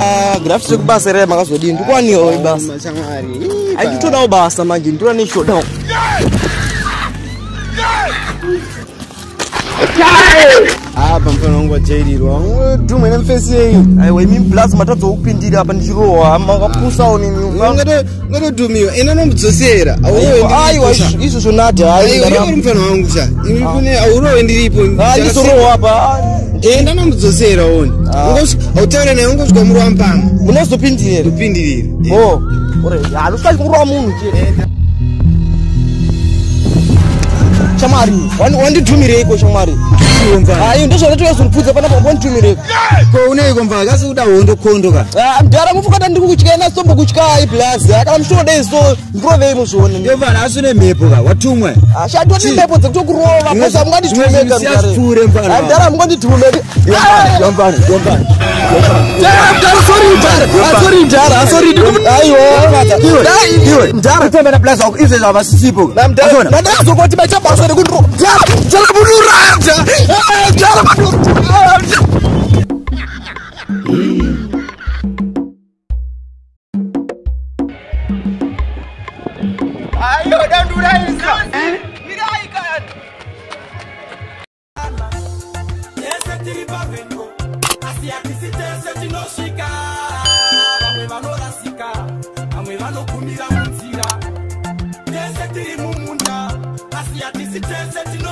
Ah, grafiti rekubasairira makazodini ndikwaniwo ibasa aitodawo basa? Manje. Nditoda nechodawo Yeah! Apa mfana wangu wajairirwa dhumwe nemfesi yeyi aiwa imi plus matadzokupindira apa ndichirowa makapusawo nini? Ngatodhumiwa ina nomudzosera aiwa izvozvo nati uri mfana wangu sha imi kune aurowe ndiripo ndisorowa apa enda nomudzosera oni hautaura naye ungosvika muri wampama munozopindira ere upindirire o halusvai kurowa munhu che shamwari wandidhumireiko shamwari ai ndozvona tiwazondipfudza panapa wandidhumireiko ko uneiko mvaka? Kasi uda hondo kondoka mdhara mufukata ndiri kutya. Ina sombo kutyai blazi kana muchinodei so ndirovei muzvone ndovana asi une mhepo ka? Watumwa shatoti mhepo dzekutokurova kosa Zvisiyasipfuure mfana wangu. mungandidhumeka mungandidhumeka yombani yombani aiwa mdhara tembera plaza wako izvo zvava sisipo ndakazokoti baita basa rekudraramunurata tese tiri pamhendo asi munzira tese tiri mumunda asi hatisi tese tinokohwa